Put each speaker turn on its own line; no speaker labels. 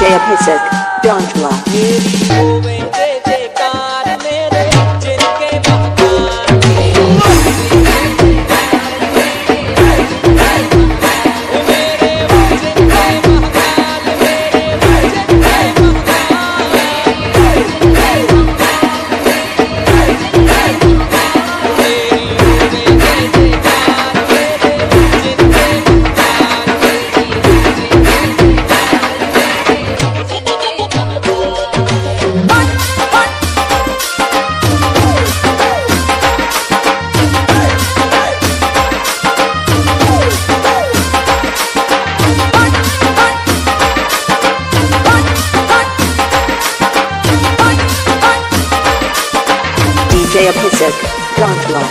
DJ Pisik, Don't
You.
DJ Apisik, Don't Law.